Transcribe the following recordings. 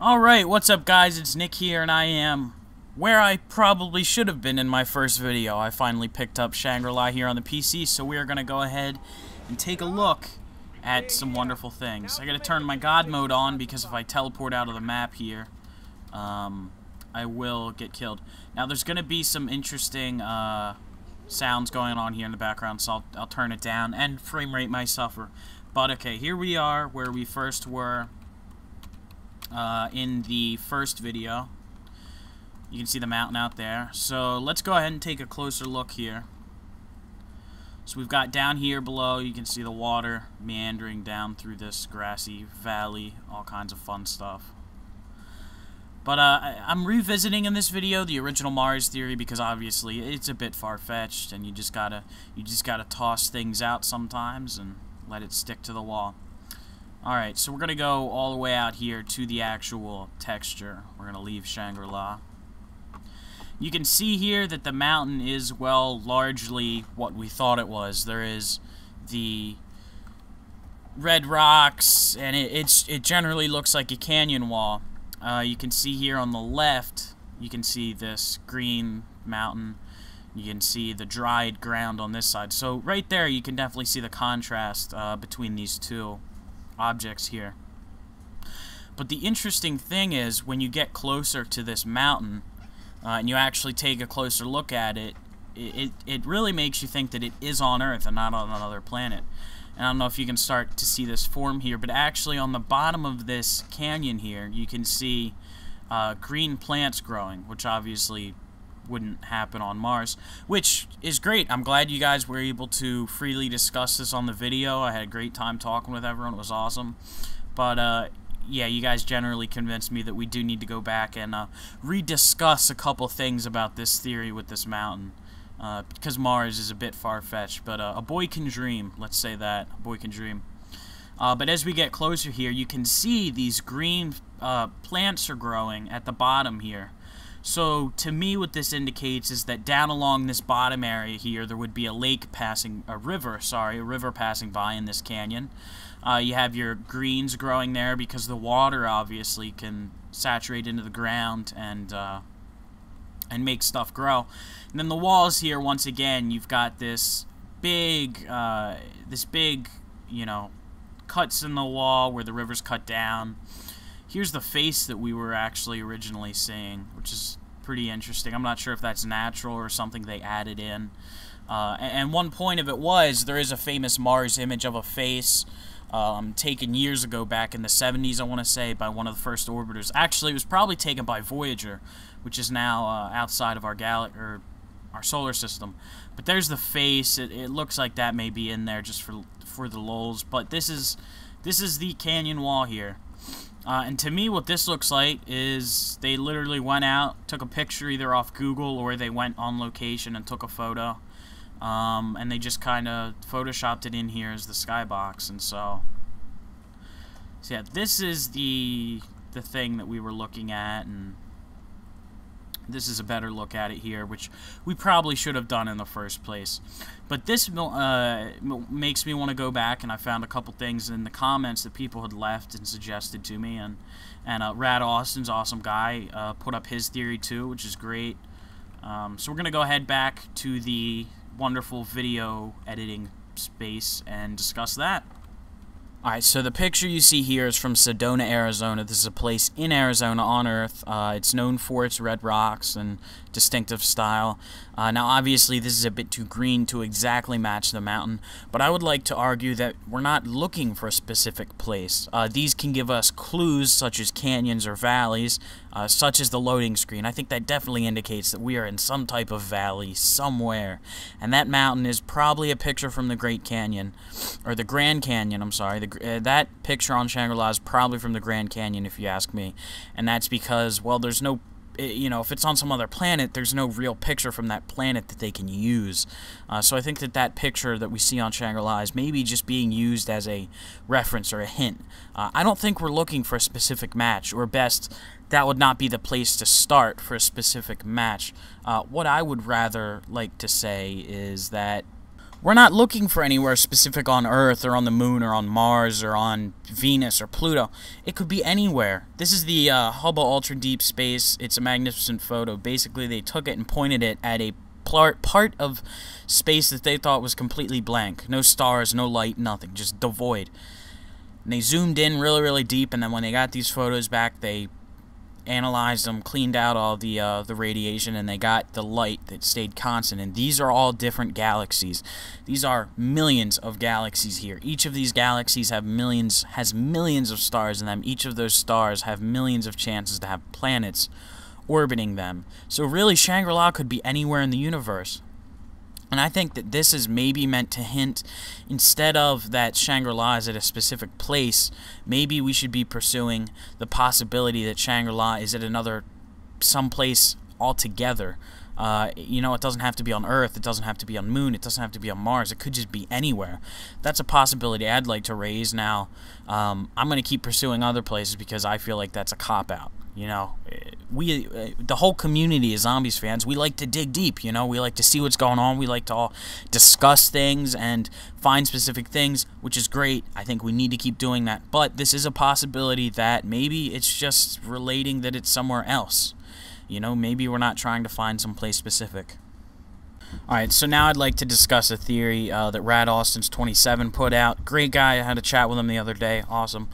Alright, what's up guys? It's Nick here and I am where I probably should have been in my first video. I finally picked up Shangri-La here on the PC, so we are going to go ahead and take a look at some wonderful things. I gotta turn my God mode on because if I teleport out of the map here, um, I will get killed. Now there's gonna be some interesting uh, sounds going on here in the background, so I'll, I'll turn it down and frame rate might suffer. But okay, here we are where we first were uh, in the first video. You can see the mountain out there. So let's go ahead and take a closer look here. So we've got down here below, you can see the water meandering down through this grassy valley, all kinds of fun stuff. But uh, I'm revisiting in this video the original Mars theory because obviously it's a bit far-fetched and you just gotta you just gotta toss things out sometimes and let it stick to the wall. Alright, so we're going to go all the way out here to the actual texture. We're going to leave Shangri-La. You can see here that the mountain is, well, largely what we thought it was. There is the red rocks, and it, it's, it generally looks like a canyon wall. Uh, you can see here on the left, you can see this green mountain. You can see the dried ground on this side. So right there, you can definitely see the contrast uh, between these two objects here. But the interesting thing is, when you get closer to this mountain, uh, and you actually take a closer look at it, it, it really makes you think that it is on Earth and not on another planet. And I don't know if you can start to see this form here, but actually on the bottom of this canyon here, you can see uh, green plants growing, which obviously wouldn't happen on Mars, which is great. I'm glad you guys were able to freely discuss this on the video. I had a great time talking with everyone. It was awesome. But, uh, yeah, you guys generally convinced me that we do need to go back and uh, rediscuss a couple things about this theory with this mountain. Uh, because Mars is a bit far-fetched, but uh, a boy can dream. Let's say that. A boy can dream. Uh, but as we get closer here, you can see these green uh, plants are growing at the bottom here. So to me what this indicates is that down along this bottom area here there would be a lake passing, a river, sorry, a river passing by in this canyon. Uh, you have your greens growing there because the water obviously can saturate into the ground and uh, and make stuff grow. And then the walls here, once again, you've got this big, uh, this big, you know, cuts in the wall where the river's cut down. Here's the face that we were actually originally seeing, which is pretty interesting. I'm not sure if that's natural or something they added in. Uh, and one point of it was there is a famous Mars image of a face um, taken years ago back in the 70s, I want to say, by one of the first orbiters. Actually, it was probably taken by Voyager, which is now uh, outside of our gal or our solar system. But there's the face. It, it looks like that may be in there just for for the lulz. But this is this is the canyon wall here. Uh, and to me, what this looks like is they literally went out, took a picture either off Google or they went on location and took a photo. Um, and they just kind of photoshopped it in here as the skybox. And so, so yeah, this is the the thing that we were looking at, and this is a better look at it here, which we probably should have done in the first place. But this uh, makes me want to go back, and I found a couple things in the comments that people had left and suggested to me, and and uh, Rad Austin's awesome guy uh, put up his theory too, which is great. Um, so we're gonna go ahead back to the wonderful video editing space and discuss that. Alright, so the picture you see here is from Sedona, Arizona. This is a place in Arizona on Earth. Uh, it's known for its red rocks and distinctive style. Uh, now, obviously, this is a bit too green to exactly match the mountain, but I would like to argue that we're not looking for a specific place. Uh, these can give us clues such as canyons or valleys, uh, such as the loading screen. I think that definitely indicates that we are in some type of valley somewhere, and that mountain is probably a picture from the Great Canyon, or the Grand Canyon, I'm sorry. The, uh, that picture on Shangri-La is probably from the Grand Canyon, if you ask me, and that's because, well, there's no you know, if it's on some other planet, there's no real picture from that planet that they can use. Uh, so I think that that picture that we see on Shangri-La is maybe just being used as a reference or a hint. Uh, I don't think we're looking for a specific match, or best, that would not be the place to start for a specific match. Uh, what I would rather like to say is that we're not looking for anywhere specific on Earth or on the Moon or on Mars or on Venus or Pluto. It could be anywhere. This is the uh, Hubble Ultra Deep Space. It's a magnificent photo. Basically, they took it and pointed it at a part of space that they thought was completely blank. No stars, no light, nothing. Just devoid. And they zoomed in really, really deep, and then when they got these photos back, they analyzed them, cleaned out all the uh, the radiation, and they got the light that stayed constant. And these are all different galaxies. These are millions of galaxies here. Each of these galaxies have millions has millions of stars in them. Each of those stars have millions of chances to have planets orbiting them. So really, Shangri-La could be anywhere in the universe. And I think that this is maybe meant to hint, instead of that Shangri-La is at a specific place, maybe we should be pursuing the possibility that Shangri-La is at another, someplace altogether. Uh, you know, it doesn't have to be on Earth, it doesn't have to be on Moon, it doesn't have to be on Mars, it could just be anywhere. That's a possibility I'd like to raise now. Um, I'm going to keep pursuing other places because I feel like that's a cop-out. You know, we the whole community of zombies fans. We like to dig deep. You know, we like to see what's going on. We like to all discuss things and find specific things, which is great. I think we need to keep doing that. But this is a possibility that maybe it's just relating that it's somewhere else. You know, maybe we're not trying to find some place specific. Alright, so now I'd like to discuss a theory uh, that Rad Austin's 27 put out. Great guy. I had a chat with him the other day. Awesome.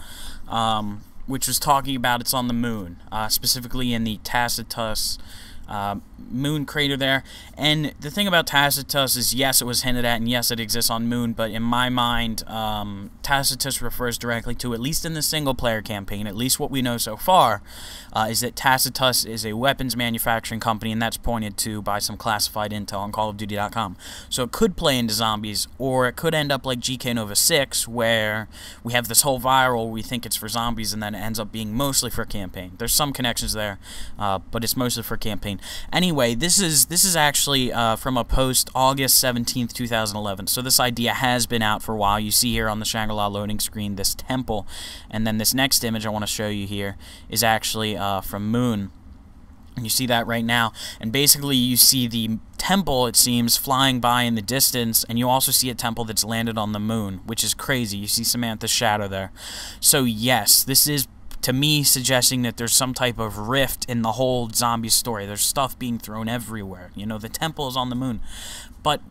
Um, which was talking about it's on the moon, uh, specifically in the Tacitus uh, moon crater there. And the thing about Tacitus is, yes, it was hinted at, and yes, it exists on Moon, but in my mind, um, Tacitus refers directly to, at least in the single-player campaign, at least what we know so far, uh, is that Tacitus is a weapons manufacturing company, and that's pointed to by some classified intel on CallOfDuty.com. So it could play into zombies, or it could end up like GK Nova 6, where we have this whole viral, we think it's for zombies, and then it ends up being mostly for campaign. There's some connections there, uh, but it's mostly for campaign. Anyway, this is this is actually uh, from a post August 17th, 2011. So this idea has been out for a while. You see here on the Shangri-La loading screen this temple, and then this next image I want to show you here is actually uh, from Moon. And you see that right now. And basically you see the temple, it seems, flying by in the distance, and you also see a temple that's landed on the moon, which is crazy. You see Samantha's shadow there. So yes, this is to me suggesting that there's some type of rift in the whole zombie story. There's stuff being thrown everywhere. You know, the temple is on the moon. But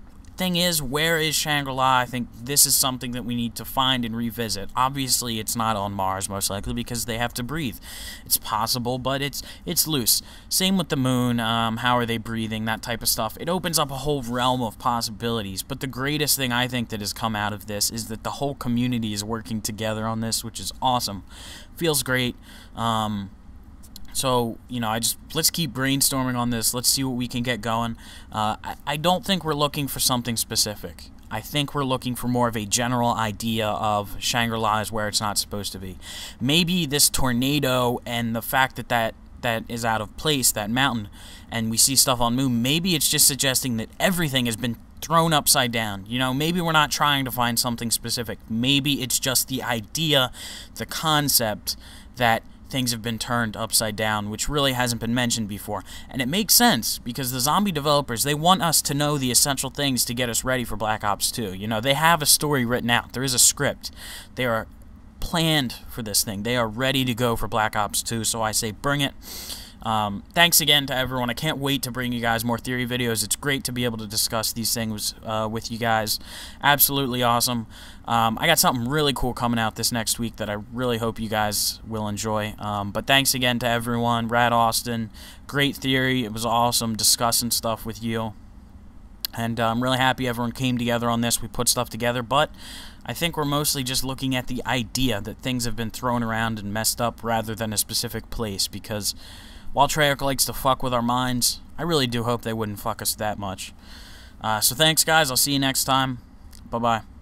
thing is, where is Shangri-La? I think this is something that we need to find and revisit. Obviously, it's not on Mars, most likely, because they have to breathe. It's possible, but it's it's loose. Same with the moon. Um, how are they breathing? That type of stuff. It opens up a whole realm of possibilities. But the greatest thing I think that has come out of this is that the whole community is working together on this, which is awesome. Feels great. Um, so, you know, I just let's keep brainstorming on this. Let's see what we can get going. Uh, I, I don't think we're looking for something specific. I think we're looking for more of a general idea of Shangri-La is where it's not supposed to be. Maybe this tornado and the fact that that, that is out of place, that mountain, and we see stuff on Moon, maybe it's just suggesting that everything has been thrown upside down. You know, maybe we're not trying to find something specific. Maybe it's just the idea, the concept that things have been turned upside down, which really hasn't been mentioned before. And it makes sense because the zombie developers, they want us to know the essential things to get us ready for Black Ops 2. You know, they have a story written out. There is a script. They are planned for this thing. They are ready to go for Black Ops 2, so I say bring it. Um, thanks again to everyone. I can't wait to bring you guys more theory videos. It's great to be able to discuss these things uh, with you guys. Absolutely awesome. Um, I got something really cool coming out this next week that I really hope you guys will enjoy. Um, but thanks again to everyone. Rad Austin, great theory. It was awesome discussing stuff with you. And uh, I'm really happy everyone came together on this. We put stuff together, but I think we're mostly just looking at the idea that things have been thrown around and messed up rather than a specific place because while Treyarch likes to fuck with our minds, I really do hope they wouldn't fuck us that much. Uh, so thanks, guys. I'll see you next time. Bye-bye.